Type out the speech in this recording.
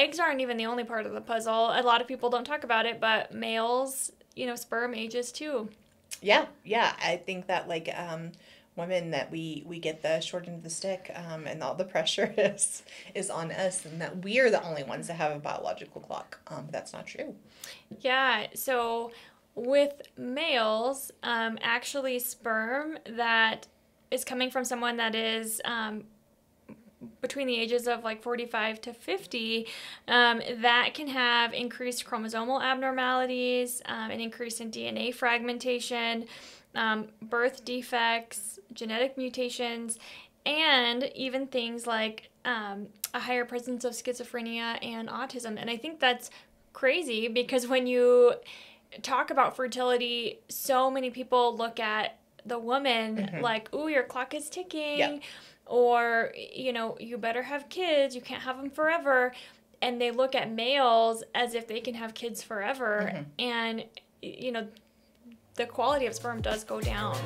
eggs aren't even the only part of the puzzle. A lot of people don't talk about it, but males, you know, sperm ages too. Yeah, yeah. I think that like um, women that we we get the short end of the stick, um, and all the pressure is is on us, and that we are the only ones that have a biological clock. Um, but that's not true. Yeah. So with males, um, actually, sperm that is coming from someone that is um, between the ages of like 45 to 50 um, that can have increased chromosomal abnormalities um, an increase in dna fragmentation um, birth defects genetic mutations and even things like um, a higher presence of schizophrenia and autism. And i think that's crazy because when you talk about fertility so many people look at the woman Mhm. like ooh your clock is ticking Yeah. or you know you better have kids you can't have them forever and they look at males as if they can have kids forever Mhm. and you know the quality of sperm does go down